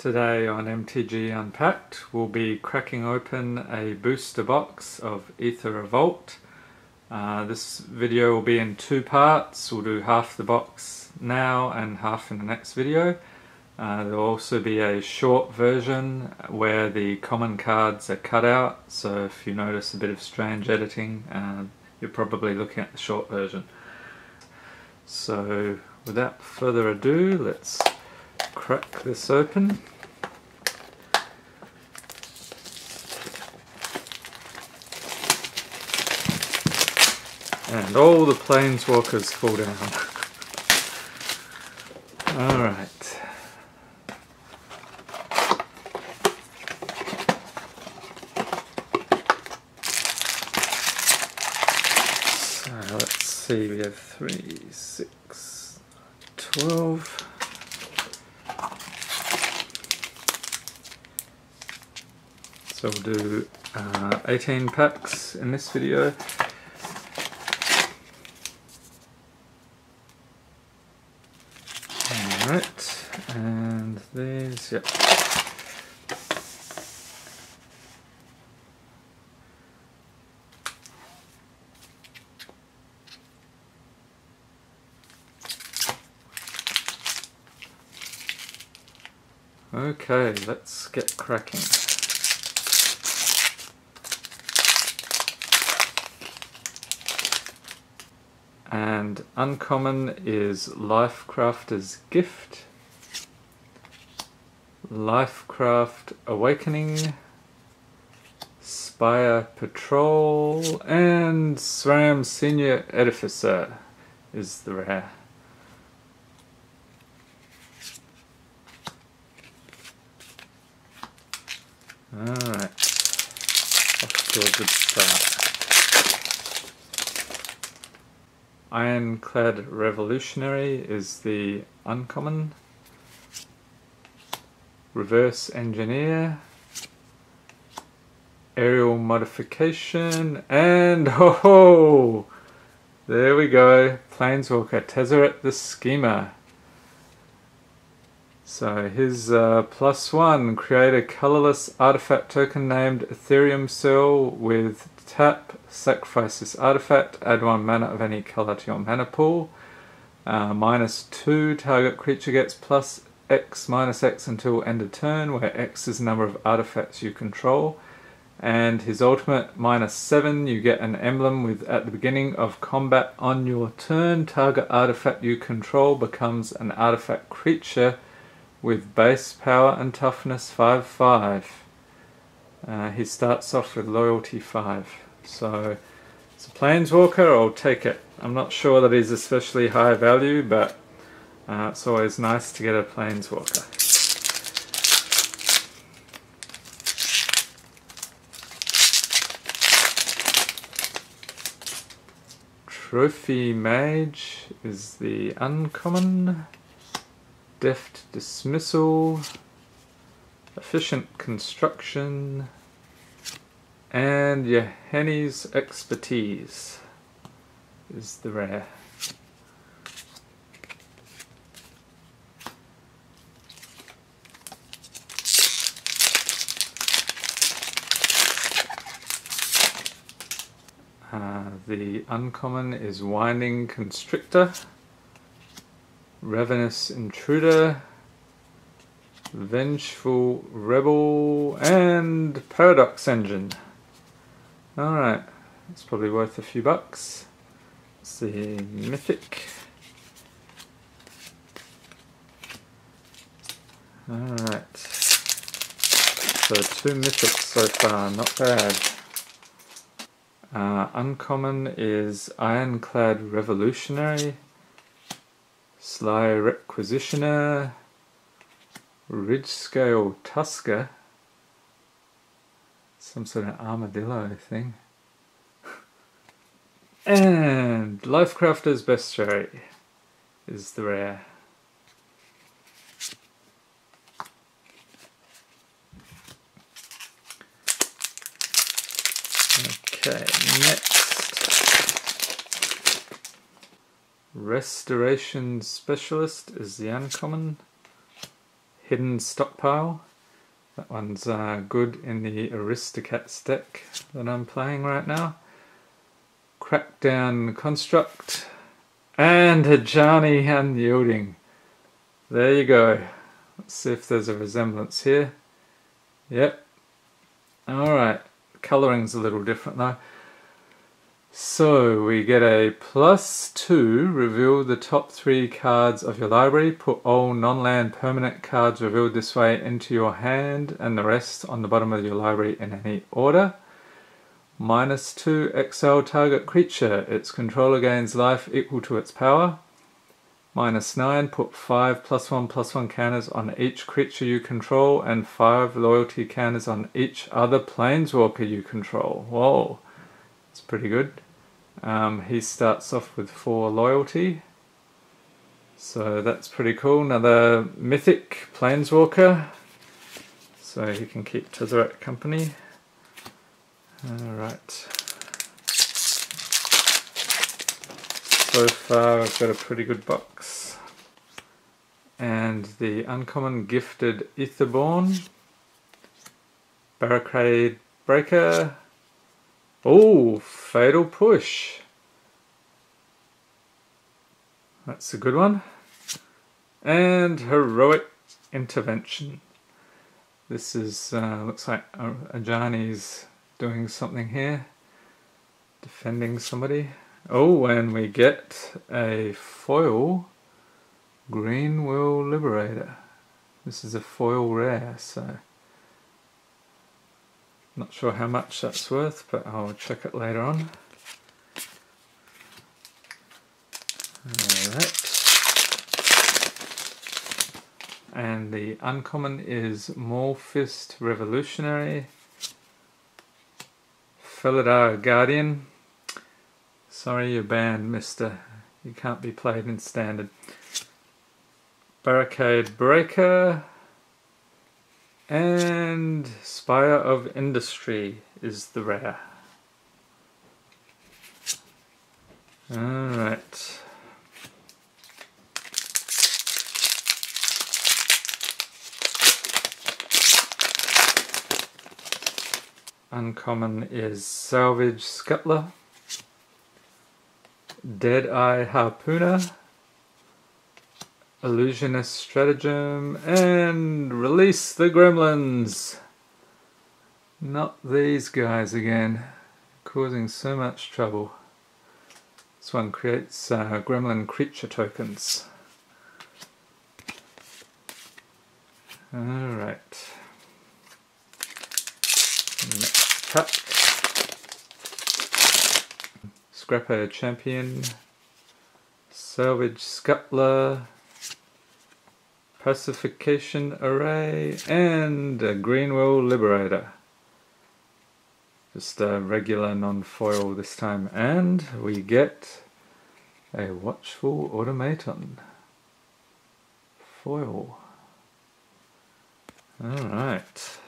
Today on MTG Unpacked we'll be cracking open a booster box of Aether Revolt. Uh, this video will be in two parts, we'll do half the box now and half in the next video. Uh, there will also be a short version where the common cards are cut out, so if you notice a bit of strange editing, uh, you're probably looking at the short version. So without further ado, let's crack this open. And all the planeswalkers fall down. Alright. So let's see, we have three, six, twelve. So we'll do uh, 18 packs in this video. Alright, and these, yep. Okay, let's get cracking. And uncommon is Lifecrafter's Gift, Lifecraft Awakening, Spire Patrol, and Sram Senior Edificer is the rare. Alright, off to a good start. Ironclad Revolutionary is the uncommon. Reverse Engineer. Aerial Modification. And ho ho! There we go. Planeswalker Tezzeret the Schemer. So his uh, plus one, create a colorless artifact token named Etherium Cell with tap, sacrifice this artifact, add one mana of any color to your mana pool. Uh, minus two, target creature gets plus X minus X until end of turn, where X is the number of artifacts you control. And his ultimate, minus seven, you get an emblem with at the beginning of combat on your turn, target artifact you control becomes an artifact creature with base power and toughness 5 5. Uh, he starts off with loyalty 5. So it's a planeswalker, I'll take it. I'm not sure that he's especially high value, but uh, it's always nice to get a planeswalker. Trophy Mage is the uncommon. Deft Dismissal, Efficient Construction, and Yahenni's Expertise is the rare. Uh, the uncommon is Winding Constrictor. Ravenous Intruder, Vengeful Rebel, and Paradox Engine. Alright, it's probably worth a few bucks. It's the Mythic. Alright, so two Mythics so far, not bad. Uh, uncommon is Ironclad Revolutionary. Sly Requisitioner, Ridge Scale Tusker, some sort of armadillo thing, and Lifecrafter's Bestiary is the rare. Okay, next. Restoration Specialist is the uncommon. Hidden Stockpile. That one's uh, good in the Aristocats deck that I'm playing right now. Crackdown Construct. And Ajani Unyielding. There you go. Let's see if there's a resemblance here. Yep. Alright. Colouring's a little different though. So we get a plus two, reveal the top three cards of your library, put all non-land permanent cards revealed this way into your hand and the rest on the bottom of your library in any order. Minus two, exile target creature, its controller gains life equal to its power. Minus nine, put five plus one plus one counters on each creature you control and five loyalty counters on each other planeswalker you control. Whoa. It's pretty good. Um, he starts off with 4 loyalty. So that's pretty cool. Another mythic planeswalker. So he can keep Tezzeret company. Alright. So far I've got a pretty good box. And the uncommon gifted Aetherborn. Barricade Breaker. Oh, Fatal Push. That's a good one. And Heroic Intervention. This is, uh, looks like Ajani's doing something here. Defending somebody. Oh, and we get a foil Greenwheel Liberator. This is a foil rare, so not sure how much that's worth, but I'll check it later on. Alright. And the uncommon is Maulfist Revolutionary. Felidar Guardian. Sorry you're banned, mister. You can't be played in standard. Barricade Breaker. And Spire of Industry is the rare. Alright. Uncommon is Salvage Scuttler, Deadeye Harpooner, Illusionist Stratagem, and release the gremlins! Not these guys again, causing so much trouble. This one creates uh, gremlin creature tokens. Alright. Next pack. Scrapper Champion, Salvage Scuttler, Pacification Array, and a Greenwheel Liberator. Just a regular non-foil this time. And we get a Watchful Automaton. Foil. Alright.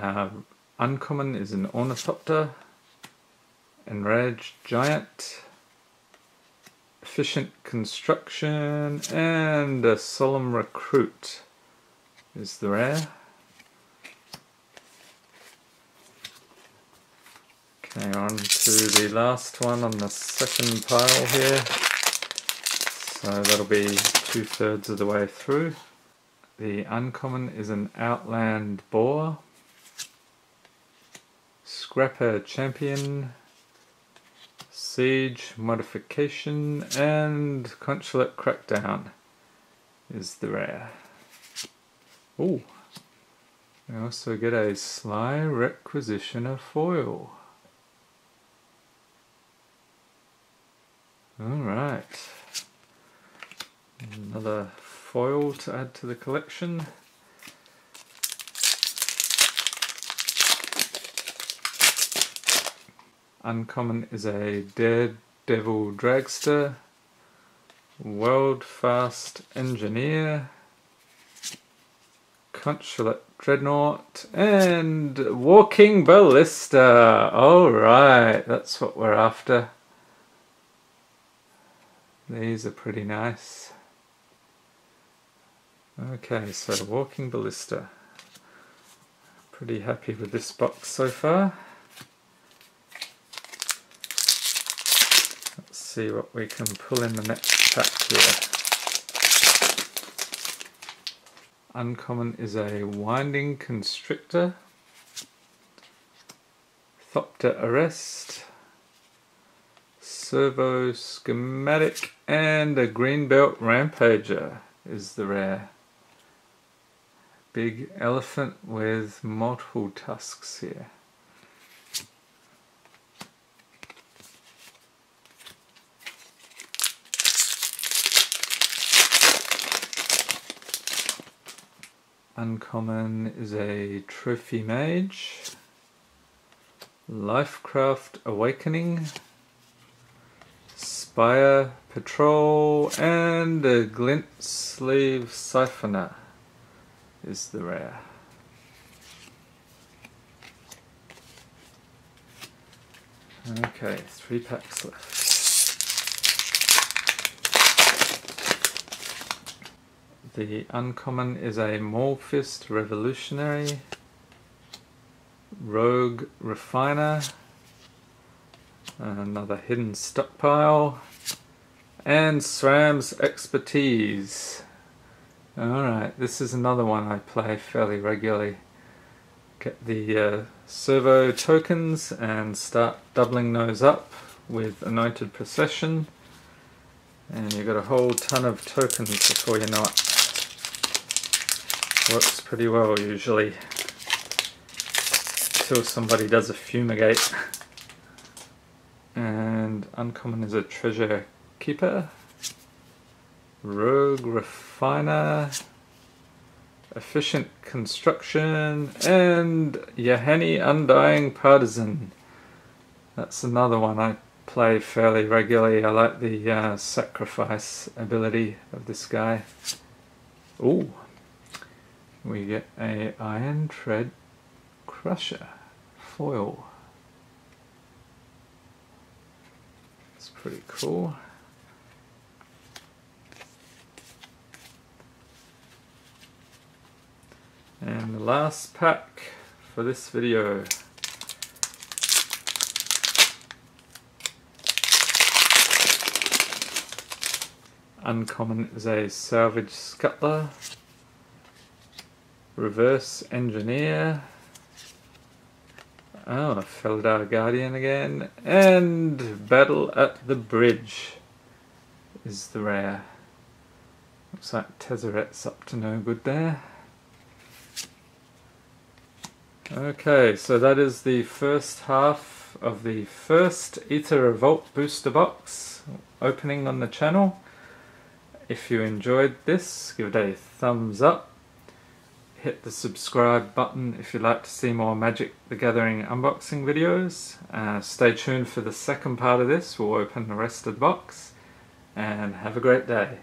Uh, uncommon is an Ornithopter, Enraged Giant, Efficient Construction, and a Solemn Recruit is the rare. Okay, on to the last one on the second pile here. So that'll be two thirds of the way through. The uncommon is an Outland Boar. Scrapper Champion, Siege Modification, and Consulate Crackdown is the rare. Oh, we also get a Sly Requisitioner foil. Alright, another foil to add to the collection. Uncommon is a Daredevil Dragster, Weldfast Engineer, Consulate Dreadnought, and Walking Ballista. Alright, that's what we're after. These are pretty nice. Okay, so Walking Ballista. Pretty happy with this box so far. Let's see what we can pull in the next pack here. Uncommon is a winding constrictor, Thopter arrest, servo schematic, and a greenbelt rampager is the rare. Big elephant with multiple tusks here. Uncommon is a Trophy Mage, Lifecraft Awakening, Spire Patrol, and a Glint Sleeve Siphoner is the rare. Okay, three packs left. The uncommon is a Maulfist Revolutionary, Rogue Refiner, another Hidden Stockpile, and Sram's Expertise. Alright, this is another one I play fairly regularly. Get the uh, servo tokens and start doubling those up with Anointed Procession. And you've got a whole ton of tokens before you know it. Works pretty well usually. Until somebody does a fumigate. And uncommon is a treasure keeper. Rogue refiner. Efficient construction. And Yahenni Undying Partisan. That's another one I play fairly regularly. I like the uh, sacrifice ability of this guy. Ooh we get a iron tread crusher foil. It's pretty cool. And the last pack for this video. Uncommon is a salvage scuttler Reverse Engineer. Oh, Felidar Guardian again. And Battle at the Bridge is the rare. Looks like Tezzeret's up to no good there. Okay, so that is the first half of the first Aether Revolt booster box opening on the channel. If you enjoyed this, give it a thumbs up hit the subscribe button if you'd like to see more Magic the Gathering unboxing videos. Uh, stay tuned for the second part of this, we'll open the rest of the box, and have a great day.